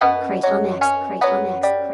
Kraton X, Kraton X.